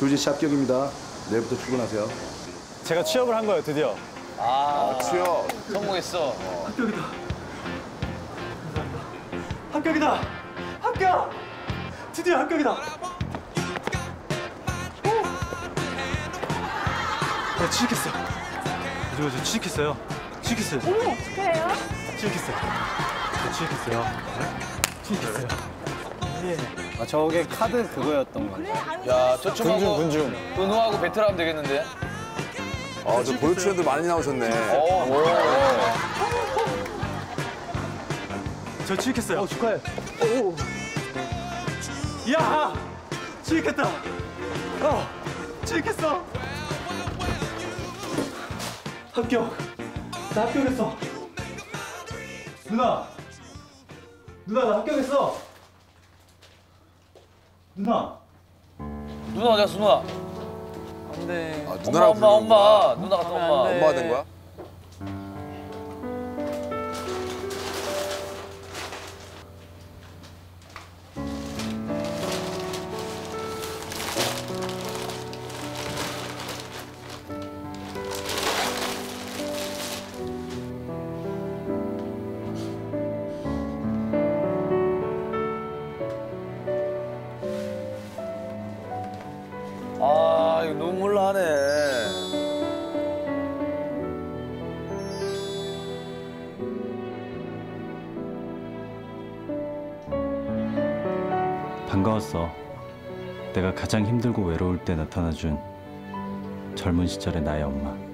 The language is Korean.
조지 씨 합격입니다. 내일부터 출근하세요. 제가 취업을 한 거예요, 드디어. 아, 취업. 성공했어. 합격이다. 합격이다. 합격! 드디어 합격이다. 네, 취직했어. 저, 저 취직했어요. 취직했어요. 어머, 축하해요. 취직했어요. 저 취직했어요. 네? 취직했어요. 아, 저게 카드 그거였던 거. 야, 저 친구하고 군중. 은호하고 배틀하면 되겠는데? 아, 저 보유 출연도 많이 나오셨네. 어, 저 취직했어요. 축하해. 오. 야! 취직했다. 어, 취직했어. 합격. 나 합격했어. 누나. 누나 나 합격했어. 누나. 누나 어디 갔어, 누나? 안 돼. 아, 엄마, 누나라고 엄마, 거야? 엄마. 누나 갔다 엄마. 엄마가 된 거야? 반가웠어. 내가 가장 힘들고 외로울 때 나타나준 젊은 시절의 나의 엄마.